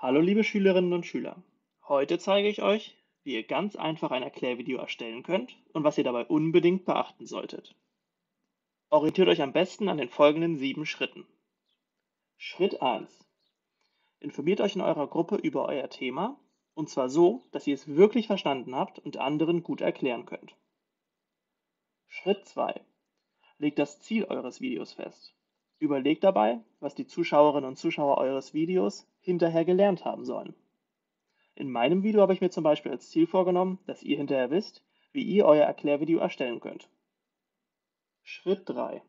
Hallo liebe Schülerinnen und Schüler. Heute zeige ich euch, wie ihr ganz einfach ein Erklärvideo erstellen könnt und was ihr dabei unbedingt beachten solltet. Orientiert euch am besten an den folgenden sieben Schritten. Schritt 1. Informiert euch in eurer Gruppe über euer Thema und zwar so, dass ihr es wirklich verstanden habt und anderen gut erklären könnt. Schritt 2. Legt das Ziel eures Videos fest. Überlegt dabei, was die Zuschauerinnen und Zuschauer eures Videos hinterher gelernt haben sollen. In meinem Video habe ich mir zum Beispiel als Ziel vorgenommen, dass ihr hinterher wisst, wie ihr euer Erklärvideo erstellen könnt. Schritt 3.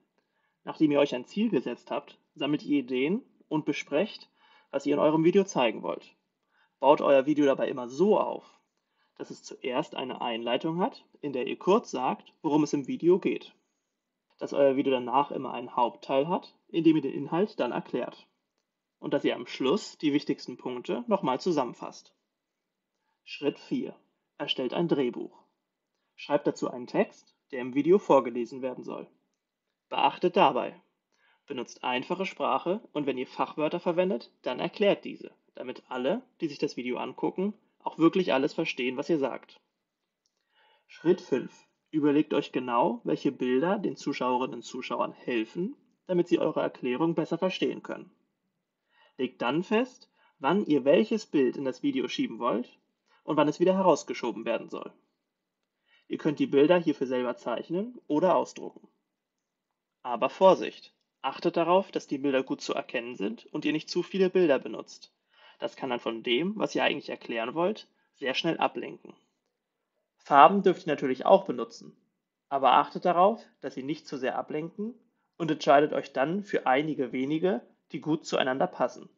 Nachdem ihr euch ein Ziel gesetzt habt, sammelt ihr Ideen und besprecht, was ihr in eurem Video zeigen wollt. Baut euer Video dabei immer so auf, dass es zuerst eine Einleitung hat, in der ihr kurz sagt, worum es im Video geht. Dass euer Video danach immer einen Hauptteil hat, in dem ihr den Inhalt dann erklärt. Und dass ihr am Schluss die wichtigsten Punkte nochmal zusammenfasst. Schritt 4. Erstellt ein Drehbuch. Schreibt dazu einen Text, der im Video vorgelesen werden soll. Beachtet dabei, benutzt einfache Sprache und wenn ihr Fachwörter verwendet, dann erklärt diese, damit alle, die sich das Video angucken, auch wirklich alles verstehen, was ihr sagt. Schritt 5. Überlegt euch genau, welche Bilder den Zuschauerinnen und Zuschauern helfen, damit sie eure Erklärung besser verstehen können. Legt dann fest, wann ihr welches Bild in das Video schieben wollt und wann es wieder herausgeschoben werden soll. Ihr könnt die Bilder hierfür selber zeichnen oder ausdrucken. Aber Vorsicht! Achtet darauf, dass die Bilder gut zu erkennen sind und ihr nicht zu viele Bilder benutzt. Das kann dann von dem, was ihr eigentlich erklären wollt, sehr schnell ablenken. Farben dürft ihr natürlich auch benutzen, aber achtet darauf, dass sie nicht zu sehr ablenken und entscheidet euch dann für einige wenige, die gut zueinander passen.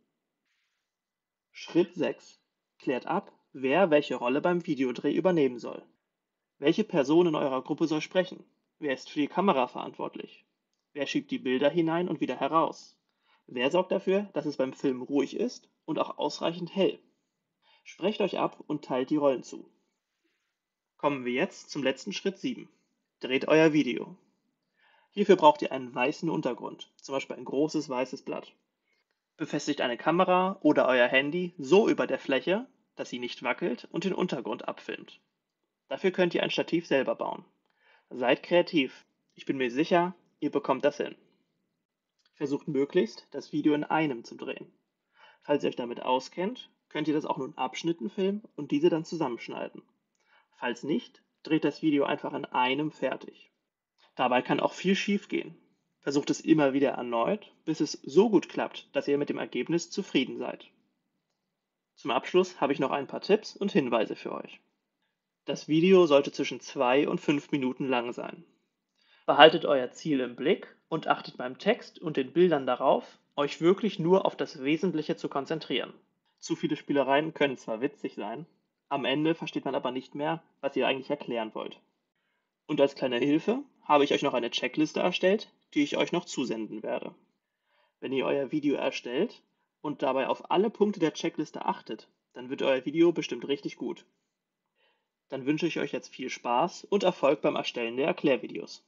Schritt 6. Klärt ab, wer welche Rolle beim Videodreh übernehmen soll. Welche Person in eurer Gruppe soll sprechen? Wer ist für die Kamera verantwortlich? Wer schiebt die Bilder hinein und wieder heraus? Wer sorgt dafür, dass es beim Film ruhig ist und auch ausreichend hell? Sprecht euch ab und teilt die Rollen zu. Kommen wir jetzt zum letzten Schritt 7. Dreht euer Video. Hierfür braucht ihr einen weißen Untergrund, zum Beispiel ein großes weißes Blatt. Befestigt eine Kamera oder euer Handy so über der Fläche, dass sie nicht wackelt und den Untergrund abfilmt. Dafür könnt ihr ein Stativ selber bauen. Seid kreativ. Ich bin mir sicher, ihr bekommt das hin. Versucht möglichst, das Video in einem zu drehen. Falls ihr euch damit auskennt, könnt ihr das auch nur in Abschnitten filmen und diese dann zusammenschneiden. Falls nicht, dreht das Video einfach in einem fertig. Dabei kann auch viel schief gehen. Versucht es immer wieder erneut, bis es so gut klappt, dass ihr mit dem Ergebnis zufrieden seid. Zum Abschluss habe ich noch ein paar Tipps und Hinweise für euch. Das Video sollte zwischen zwei und fünf Minuten lang sein. Behaltet euer Ziel im Blick und achtet beim Text und den Bildern darauf, euch wirklich nur auf das Wesentliche zu konzentrieren. Zu viele Spielereien können zwar witzig sein, am Ende versteht man aber nicht mehr, was ihr eigentlich erklären wollt. Und als kleine Hilfe habe ich euch noch eine Checkliste erstellt, die ich euch noch zusenden werde. Wenn ihr euer Video erstellt und dabei auf alle Punkte der Checkliste achtet, dann wird euer Video bestimmt richtig gut. Dann wünsche ich euch jetzt viel Spaß und Erfolg beim Erstellen der Erklärvideos.